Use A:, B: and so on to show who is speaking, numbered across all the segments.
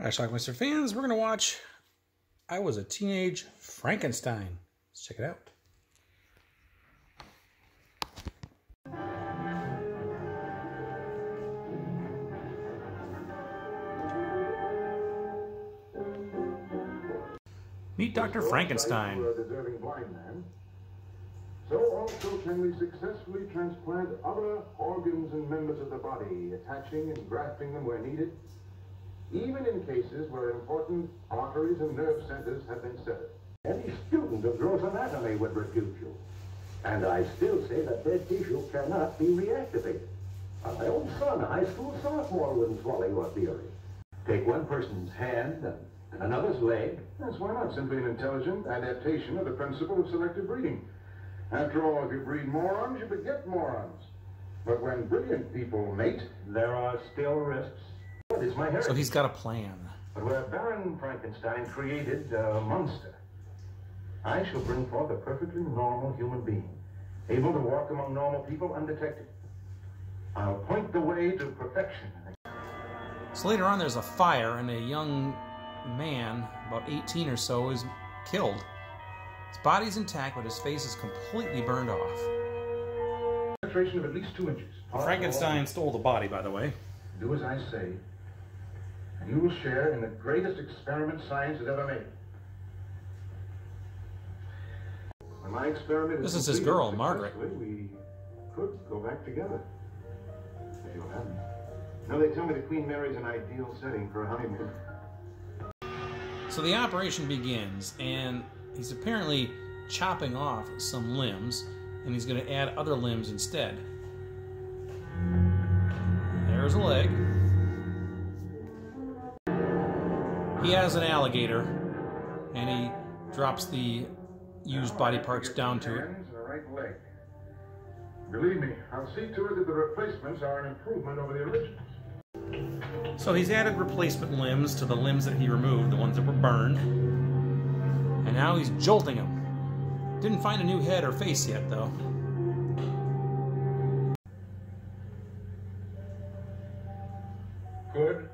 A: Right, Schlockmeisters fans, we're going to watch I Was a Teenage Frankenstein. Let's check it out. Meet Dr. Frankenstein.
B: So also can we successfully transplant other organs and members of the body, attaching and grafting them where needed, even in cases where important arteries and nerve centers have been severed.
C: Any student of gross anatomy would refute you. And I still say that dead tissue cannot be reactivated. my own son, a high school sophomore, wouldn't swallow your theory. Take one person's hand and another's leg.
B: Yes, why not? Simply an intelligent adaptation of the principle of selective breeding. After all, if you breed morons, you beget morons. But when brilliant people mate,
C: there are still risks. What is my heritage?
A: So he's got a plan.
C: But where Baron Frankenstein created a monster, I shall bring forth a perfectly normal human being, able to walk among normal people undetected. I'll point the way to perfection.
A: So later on, there's a fire, and a young man, about 18 or so, is killed. His body's intact, but his face is completely burned off.
B: Penetration of at least two inches.
A: Frankenstein stole the body, by the way.
B: Do as I say, and you will share in the greatest experiment science has ever made. When my experiment
A: this is his girl, Margaret.
B: We could go back together, if you'll have me. Now they tell me the Queen Mary's an ideal setting for a honeymoon.
A: So the operation begins, and he's apparently chopping off some limbs, and he's going to add other limbs instead. There's a leg. He has an alligator, and he drops the used body parts down to it.
B: Believe me, I'll see to it that the replacements are an improvement over the originals.
A: So he's added replacement limbs to the limbs that he removed, the ones that were burned. And now he's jolting them. Didn't find a new head or face yet, though.
B: Good.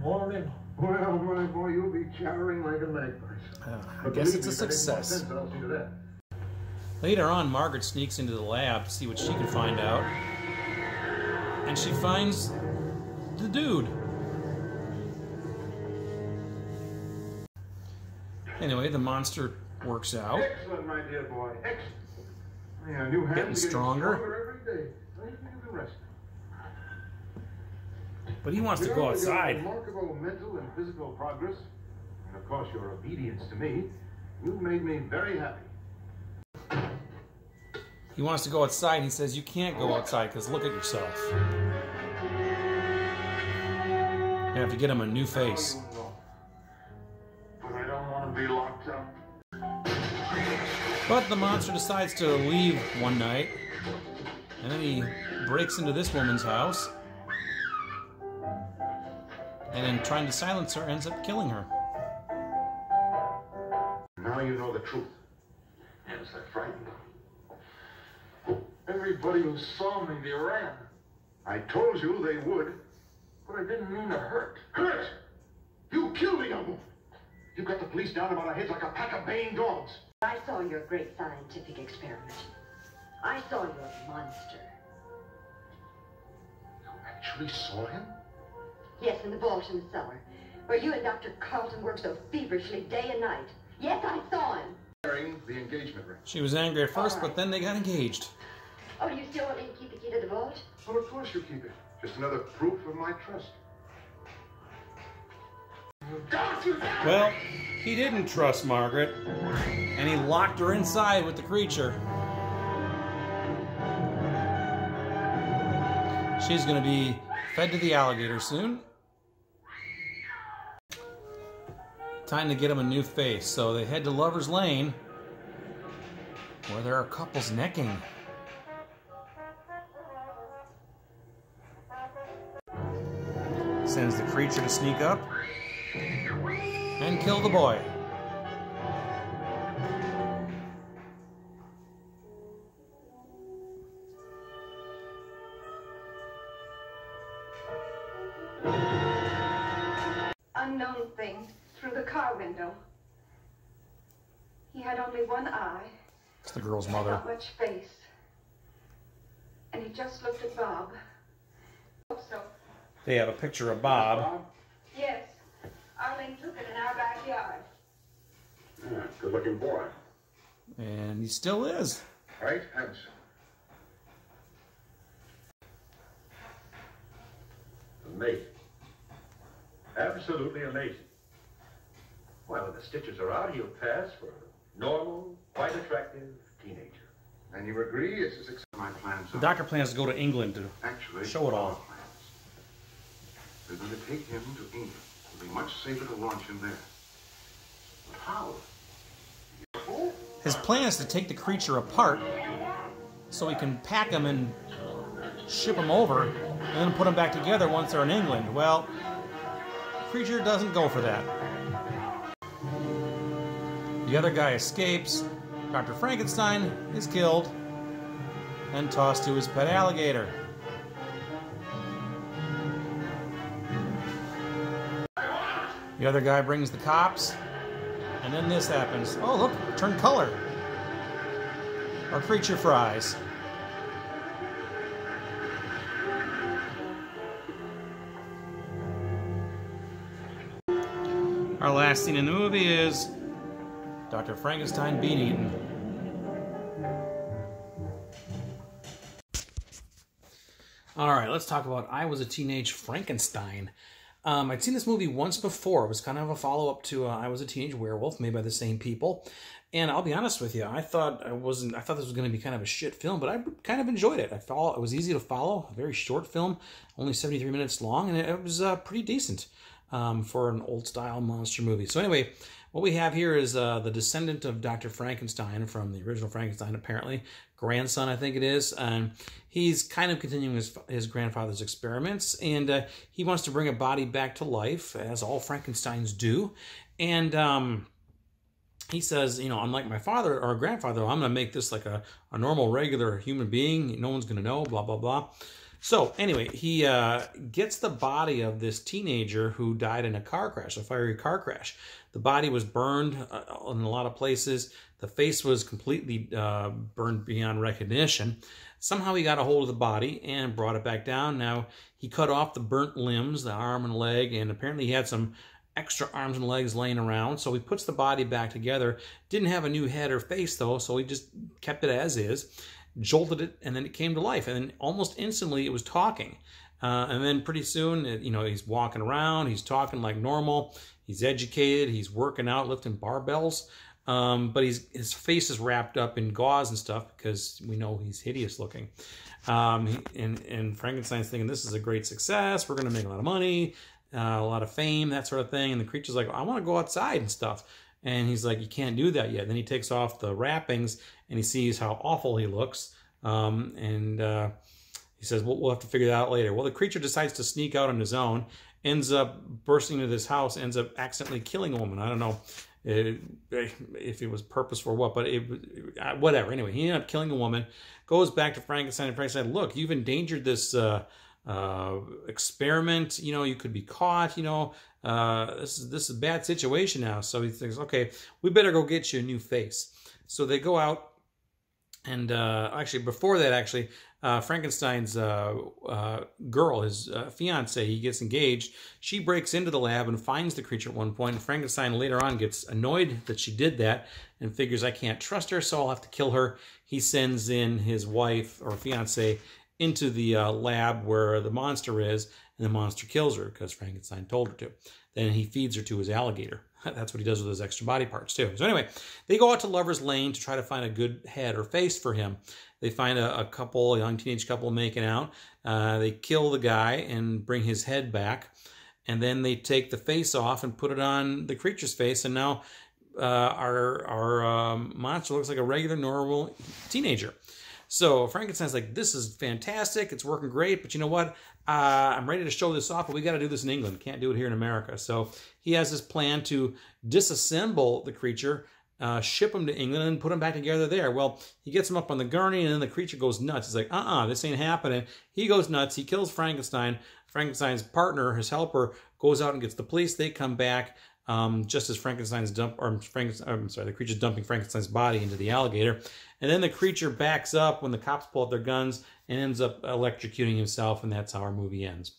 C: Morning.
B: Well, my boy, you'll be chattering like a magpie.
A: Uh, I guess it's a success. Later on, Margaret sneaks into the lab to see what she can find out. And she finds the dude. Anyway, the monster works out.
B: Excellent, my dear boy. Excellent. Yeah, new
A: getting, stronger.
B: stronger every day. the rest.
A: But he wants to go outside.
B: Remarkable mental and physical progress, and of course your obedience to me, you've made me very happy.
A: He wants to go outside, and he says, you can't go outside because look at yourself. You have to get him a new face.
B: But I don't want to be locked up.
A: But the monster decides to leave one night, and then he breaks into this woman's house, and in trying to silence her, ends up killing her.
B: Now you know the truth. And is that frightening? Everybody who saw me, they ran. I told you they would, but I didn't mean to hurt. Hurt? You killed a young woman. You got the police down about our heads like a pack of baying dogs.
D: I saw your great scientific experiment. I saw your monster.
B: You actually saw him?
D: Yes, in the vault in the cellar, where you and Dr. Carlton worked so feverishly day and night. Yes, I saw him.
B: Wearing the engagement ring.
A: She was angry at first, right. but then they got engaged.
D: Oh, do you still want me to keep the key to the vault?
B: Well, oh, of course you keep it. Just another proof of my trust.
A: Well, he didn't trust Margaret, and he locked her inside with the creature. She's going to be fed to the alligator soon. Time to get him a new face, so they head to Lover's Lane, where there are couples necking. Sends the creature to sneak up and kill the boy.
E: One eye.
A: It's the girl's mother.
E: Not much face. And he just looked at Bob. Hope so.
A: They have a picture of Bob.
E: Yes. Arlene took it in our backyard.
B: Yeah, good looking boy.
A: And he still is.
B: Right, handsome.
C: Amazing. Absolutely amazing. Well, when the stitches are out, he'll pass for a normal, quite attractive teenager.
B: And you agree it's a success? My plans
A: The doctor plans to go to England to
B: actually
A: show it all.
B: our plans. They're going to take him to England. It'll be much safer to launch him there. But how?
A: His plan is to take the creature apart so he can pack them and ship them over and then put them back together once they're in England. Well, the creature doesn't go for that. The other guy escapes. Dr. Frankenstein is killed and tossed to his pet alligator. The other guy brings the cops, and then this happens. Oh, look, turn color. Our creature fries. Our last scene in the movie is Dr. Frankenstein being eaten. All right, let's talk about I Was a Teenage Frankenstein. Um, I'd seen this movie once before. It was kind of a follow up to uh, I Was a Teenage Werewolf, made by the same people. And I'll be honest with you, I thought I wasn't. I thought this was going to be kind of a shit film, but I kind of enjoyed it. I follow. It was easy to follow. A very short film, only seventy three minutes long, and it, it was uh, pretty decent um, for an old style monster movie. So anyway, what we have here is uh, the descendant of Dr. Frankenstein from the original Frankenstein, apparently grandson, I think it is, and he's kind of continuing his his grandfather's experiments, and uh, he wants to bring a body back to life, as all Frankenstein's do, and. Um, he says, you know, unlike my father or grandfather, I'm going to make this like a, a normal, regular human being. No one's going to know, blah, blah, blah. So, anyway, he uh, gets the body of this teenager who died in a car crash, a fiery car crash. The body was burned uh, in a lot of places. The face was completely uh, burned beyond recognition. Somehow he got a hold of the body and brought it back down. Now, he cut off the burnt limbs, the arm and leg, and apparently he had some extra arms and legs laying around. So he puts the body back together. Didn't have a new head or face though, so he just kept it as is, jolted it, and then it came to life. And then almost instantly it was talking. Uh, and then pretty soon, you know, he's walking around, he's talking like normal, he's educated, he's working out, lifting barbells. Um, but he's, his face is wrapped up in gauze and stuff because we know he's hideous looking. Um, and, and Frankenstein's thinking this is a great success. We're going to make a lot of money uh, a lot of fame, that sort of thing. And the creature's like, I want to go outside and stuff. And he's like, You can't do that yet. Then he takes off the wrappings and he sees how awful he looks. Um, and uh, he says, well, We'll have to figure that out later. Well, the creature decides to sneak out on his own, ends up bursting into this house, ends up accidentally killing a woman. I don't know if it was purposeful or what, but it whatever. Anyway, he ended up killing a woman, goes back to Frankenstein, and Frankenstein, said, Look, you've endangered this. Uh, uh, experiment. You know, you could be caught. You know, uh, this is this is a bad situation now. So he thinks, okay, we better go get you a new face. So they go out, and uh, actually before that, actually. Uh, Frankenstein's uh, uh, girl, his fiance, he gets engaged. She breaks into the lab and finds the creature at one point. And Frankenstein later on gets annoyed that she did that and figures I can't trust her, so I'll have to kill her. He sends in his wife or fiance into the uh, lab where the monster is, and the monster kills her because Frankenstein told her to. Then he feeds her to his alligator. That's what he does with his extra body parts, too. So, anyway, they go out to Lover's Lane to try to find a good head or face for him. They find a, a couple, a young teenage couple making out. Uh, they kill the guy and bring his head back. And then they take the face off and put it on the creature's face. And now uh, our, our um, monster looks like a regular, normal teenager. So Frankenstein's like, this is fantastic. It's working great. But you know what? Uh, I'm ready to show this off, but we got to do this in England. Can't do it here in America. So he has this plan to disassemble the creature, uh, ship him to England, and put him back together there. Well, he gets him up on the gurney, and then the creature goes nuts. He's like, uh-uh, this ain't happening. He goes nuts. He kills Frankenstein. Frankenstein's partner, his helper, goes out and gets the police. They come back um, just as Frankenstein's dump, or Frankenstein, I'm sorry, the creature's dumping Frankenstein's body into the alligator. And then the creature backs up when the cops pull out their guns and ends up electrocuting himself, and that's how our movie ends.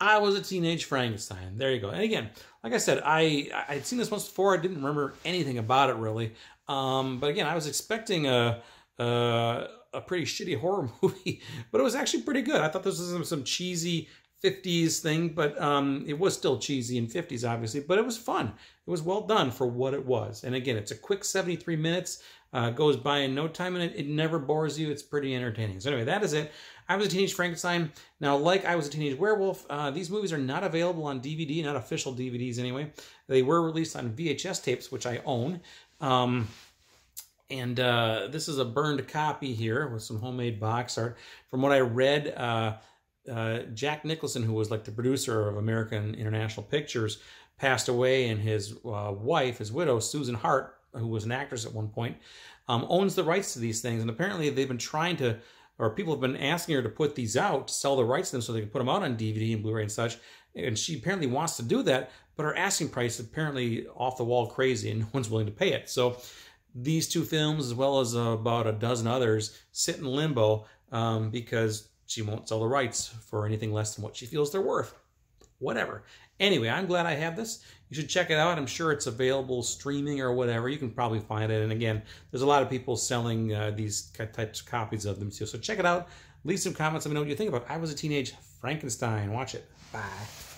A: I was a teenage Frankenstein. There you go. And again, like I said, I I'd seen this once before. I didn't remember anything about it really. Um, but again, I was expecting a, a a pretty shitty horror movie, but it was actually pretty good. I thought this was some, some cheesy 50s thing, but um, it was still cheesy in 50s, obviously, but it was fun. It was well done for what it was. And again, it's a quick 73 minutes, uh, goes by in no time, and it, it never bores you. It's pretty entertaining. So, anyway, that is it. I was a teenage Frankenstein. Now, like I was a teenage werewolf, uh, these movies are not available on DVD, not official DVDs anyway. They were released on VHS tapes, which I own. Um, and uh, this is a burned copy here with some homemade box art. From what I read, uh, uh, Jack Nicholson, who was like the producer of American International Pictures, passed away, and his uh, wife, his widow, Susan Hart, who was an actress at one point, um, owns the rights to these things. And apparently, they've been trying to, or people have been asking her to put these out, sell the rights to them so they can put them out on DVD and Blu ray and such. And she apparently wants to do that, but her asking price is apparently off the wall crazy, and no one's willing to pay it. So, these two films, as well as uh, about a dozen others, sit in limbo um, because she won't sell the rights for anything less than what she feels they're worth. Whatever. Anyway, I'm glad I have this. You should check it out. I'm sure it's available streaming or whatever. You can probably find it. And again, there's a lot of people selling uh, these types of copies of them too. So check it out. Leave some comments. Let me know what you think about. I was a teenage Frankenstein. Watch it. Bye.